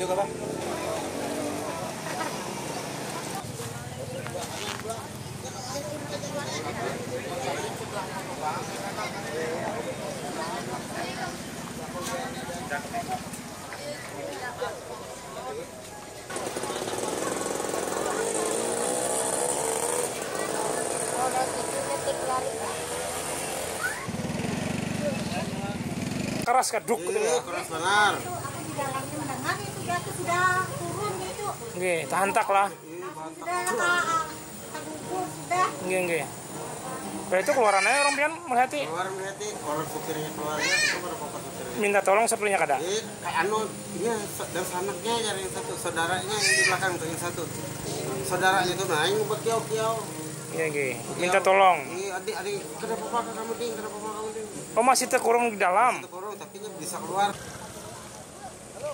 Đưa coi bác. Thank you. Keras kaduk gitu ya. Iya, keras benar. Nggih, tahantak lah. ah, Nggih, nggih. Berarti keluarannya orang pian melihati Keluar melihat orang supirnya keluarnya supirnya? minta tolong sepertinya kada. Eh, kayak anu, ini dan sanaknya cari yang satu, saudaranya yang di belakang tuh yang satu. Saudaranya itu yang buat kiau-kiau. Nggih, nggih. Minta tolong. Iya, adik, adik, kenapa pak kamu ding, kenapa pak kamu ding? Oh, masih terkurung di dalam. Itu korong, tapi nya bisa keluar. Halo.